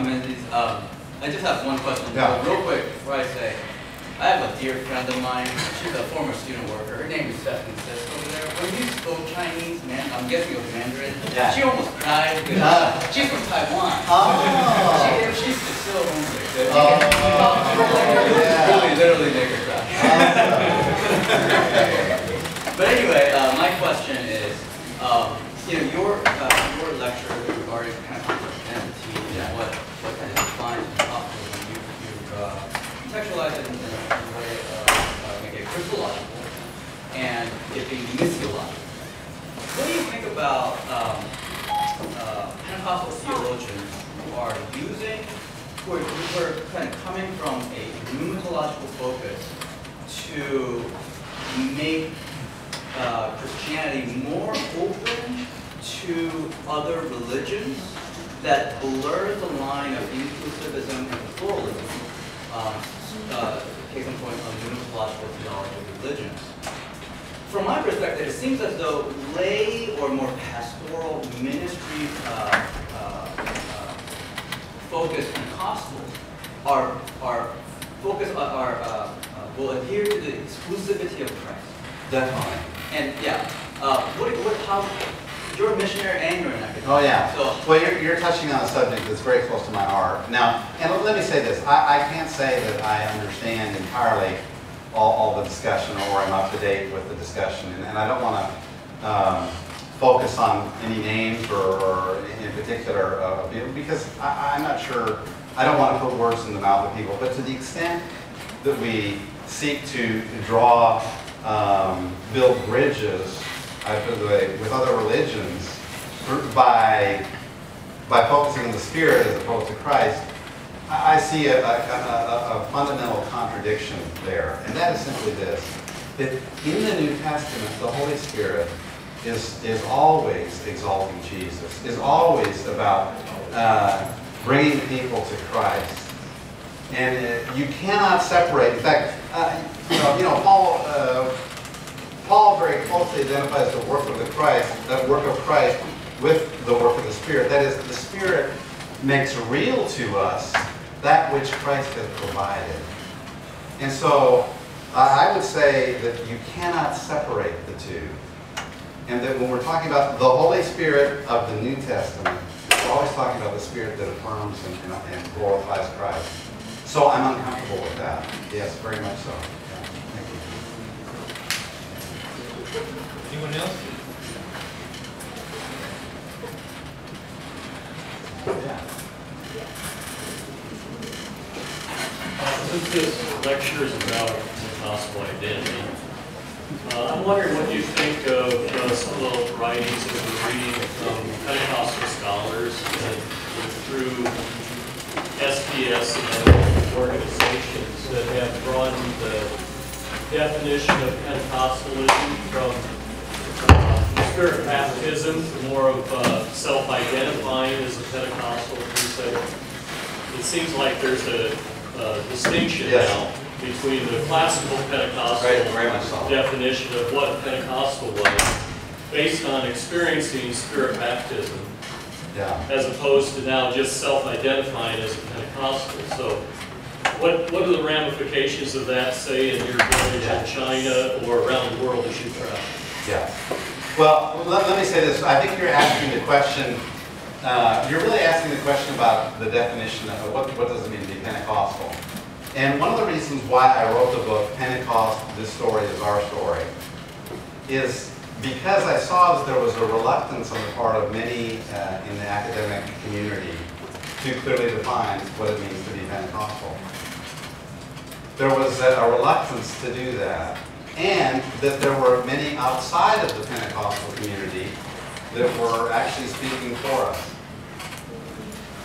Um, I just have one question. Yeah. Real quick, before I say, I have a dear friend of mine. She's a former student worker. Her name is Stephanie Sis over there. When you spoke Chinese, man, I'm guessing it was Mandarin. Yeah. She almost cried. because Ah. She's from Taiwan. Oh. She, she's still homesick. Oh, can talk to her like, yeah. Really, literally make her cry. But anyway, uh, my question is, um, you know, uh, your lecture regarding kind of identity and what, what kind of defines Pentecostalism, you, you've, uh, contextualized it in, in a way, uh, uh, make it Christological and it being missiological. What do you think about, um, uh, Pentecostal theologians who are using, who are, who are kind of coming from a pneumatological focus make uh, Christianity more open to other religions that blur the line of inclusivism and pluralism. Um, uh, case in point of pneumatological theology of religions. From my perspective, it seems as though lay or more pastoral ministry uh, uh, uh, focused Pentecostals are are focused are, are uh, will adhere to the exclusivity of Christ. Definitely. And yeah, uh, what, what, how, you're a missionary and you're an academic. Oh, yeah. So, Well, you're, you're touching on a subject that's very close to my heart. Now, and let me say this, I, I can't say that I understand entirely all, all the discussion or I'm up to date with the discussion. And, and I don't want to um, focus on any names or, or in particular, uh, because I, I'm not sure, I don't want to put words in the mouth of people, but to the extent that we seek to draw, um, build bridges, I put way, with other religions by, by focusing on the Spirit as opposed to Christ, I, I see a, a, a, a fundamental contradiction there. And that is simply this, that in the New Testament, the Holy Spirit is, is always exalting Jesus, is always about uh, bringing people to Christ. And uh, you cannot separate. In fact, uh, you know, Paul, uh, Paul very closely identifies the work of the Christ, that work of Christ, with the work of the Spirit. That is, the Spirit makes real to us that which Christ has provided. And so, I would say that you cannot separate the two. And that when we're talking about the Holy Spirit of the New Testament, we're always talking about the Spirit that affirms and- and glorifies Christ. So I'm uncomfortable with that. Yes, very much so. Yeah, Thank you. Anyone else? Uh, Since this lecture is about Pentecostal identity, uh, I'm wondering what you think of uh, some of the writings that we're reading from Pentecostal scholars and through SPS and other organizations that have broadened the definition of Pentecostalism from uh, spirit baptism to more of uh, self-identifying as a Pentecostal crusade. It seems like there's a a distinction Yes. now between the classical Pentecostal Right, so. definition of what Pentecostal was, based on experiencing spirit baptism, Yeah. as opposed to now just self-identifying as a Pentecostal. So what, what are the ramifications of that, say, in your village in China or around the world as you travel? Yeah. Well, let, let me say this. I think you're asking the question, uh, you're really asking the question about the definition of what, what does it mean to be Pentecostal. And one of the reasons why I wrote the book, Pentecost, This Story is Our Story, is because I saw that there was a reluctance on the part of many uh, in the academic community to clearly define what it means to be Pentecostal. There was a a reluctance to do that, and that there were many outside of the Pentecostal community that were actually speaking for us.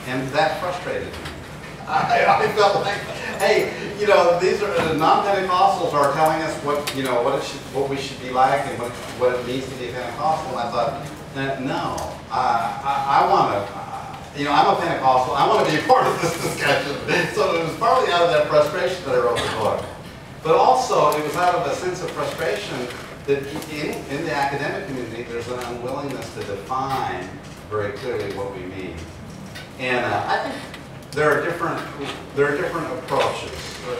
And that frustrated me. I, I felt like, hey, you know, these are, the non-Pentecostals are telling us what, you know, what it should, what we should be like and what, what it means to be Pentecostal. And I thought, "Uh, no, I, I, I want to, you know, I'm a Pentecostal. I want to be a part of this discussion. So it was partly out of that frustration that I wrote the book. But also, it was out of a sense of frustration that in, in the academic community, there's an unwillingness to define very clearly what we mean. And uh, I think there are different, there are different approaches uh,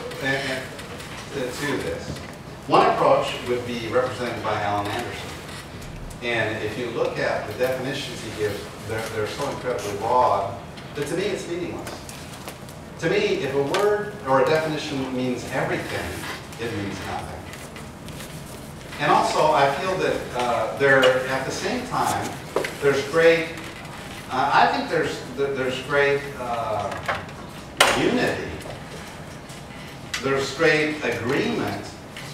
to this. One approach would be represented by Allan Anderson. And if you look at the definitions he gives, they're, they're so incredibly broad that to me it's meaningless. To me, if a word or a definition means everything, it means nothing. And also, I feel that uh, there, at the same time, there's great, uh, I think there's, there's great uh, unity. There's great agreement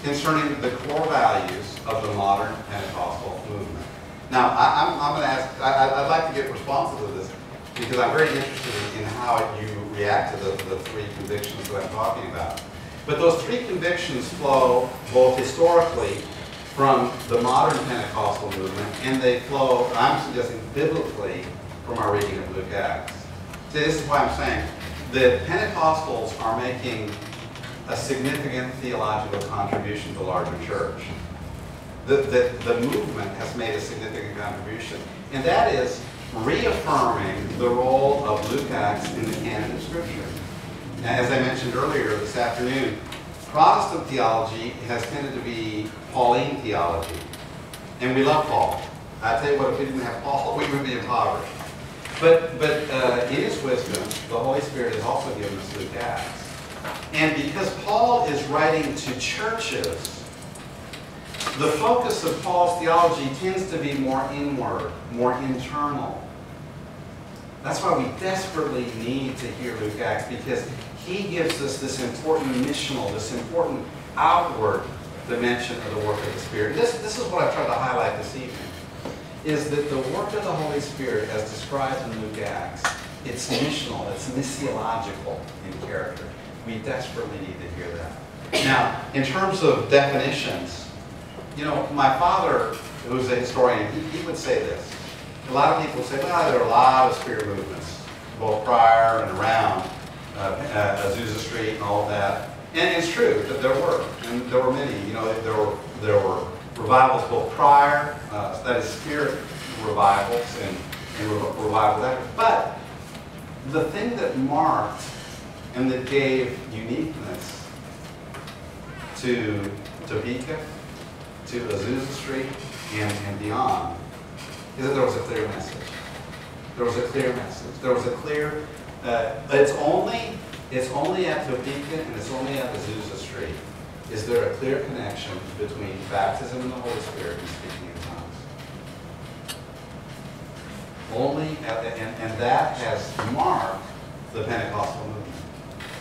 concerning the core values of the modern Pentecostal movement. Now, I, I'm, I'm going to ask, I, I'd like to get responsive to this because I'm very interested in, in how you react to the, the three convictions that I'm talking about. But those three convictions flow both historically from the modern Pentecostal movement, and they flow, I'm suggesting biblically, from our reading of Luke Acts. See, this is why I'm saying the Pentecostals are making a significant theological contribution to the larger church. The, the, the movement has made a significant contribution, and that is reaffirming the role of Luke Acts in the canon of Scripture. Now, as I mentioned earlier this afternoon, Protestant theology has tended to be Pauline theology, and we love Paul. I tell you what, if we didn't have Paul, we would be impoverished. But, but uh, in his wisdom, the Holy Spirit has also given us Luke Acts. And because Paul is writing to churches, the focus of Paul's theology tends to be more inward, more internal. That's why we desperately need to hear Luke Acts because he gives us this important missional, this important outward dimension of the work of the Spirit. This, this is what I tried to highlight this evening, is that the work of the Holy Spirit as described in Luke Acts, it's missional, it's missiological in character. We desperately need to hear that. Now, in terms of definitions, you know, my father, who's a historian, he, he would say this. A lot of people say, well, there are a lot of spirit movements, both prior and around uh, uh, Azusa Street and all that. And it's true that there were, and there were many. You know, there were there were revivals both prior, uh, that is spirit revivals and, and re- revival after. But the thing that marked and that gave uniqueness to Topeka, to Azusa Street, and, and beyond, is that there was a clear message. There was a clear message. There was a clear, uh, it's only, it's only at Topeka and it's only at Azusa Street is there a clear connection between baptism in the Holy Spirit and speaking in tongues. Only, at the- and, and that has marked the Pentecostal movement.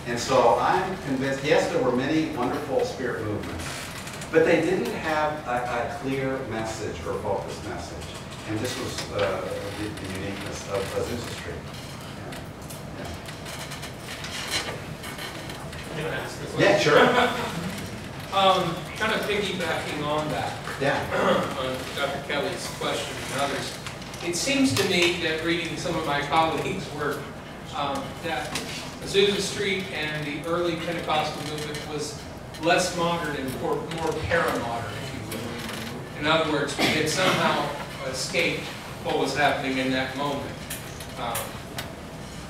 And so I'm convinced, yes, there were many wonderful spirit movements, but they didn't have a, a clear message or focused message. And this was uh, the, the uniqueness of Azusa Street. Yeah. Can I ask this? Yeah. Yeah, sure. Um, kind of piggybacking on that, Yeah. on Dr. Kelly's question and others, it seems to me that reading some of my colleagues' work, um, that Azusa Street and the early Pentecostal movement was less modern and more, more para-modern, if you will. In other words, we had somehow escaped what was happening in that moment. Um,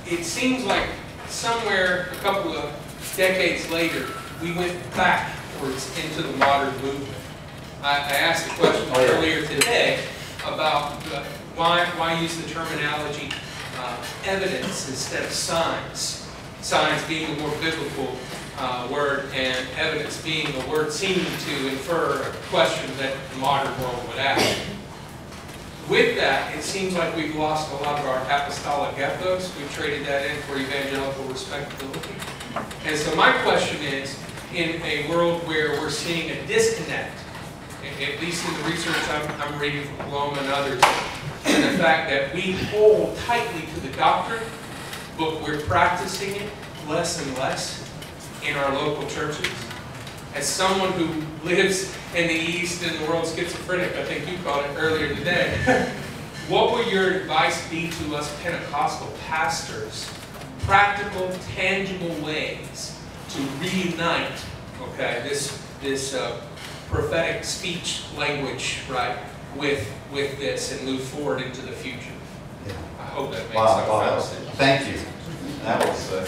It seems like somewhere a couple of decades later, we went backwards into the modern movement. I, I asked a question Oh, yeah. earlier today about uh, why, why use the terminology uh, evidence instead of signs? Signs being a more biblical uh, word and evidence being a word seeming to infer a question that the modern world would ask. With that, it seems like we've lost a lot of our apostolic ethos. We've traded that in for evangelical respectability. And so my question is, in a world where we're seeing a disconnect, at least in the research I'm, I'm reading from Blom and others, and the fact that we hold tightly to the doctrine, but we're practicing it less and less in our local churches. As someone who lives in the East and the world's schizophrenic, I think you called it earlier today, what would your advice be to us Pentecostal pastors? Practical, tangible ways to reunite, okay, this, this uh, prophetic speech language, right, with, with this and move forward into the future. Yeah. I hope that makes Wow, wow, thank you. That was, uh,